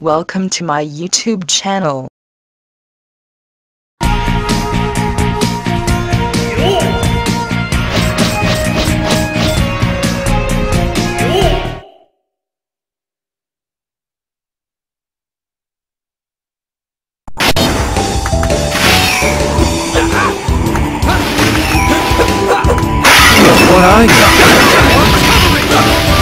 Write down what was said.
Welcome to my YouTube channel. what I got.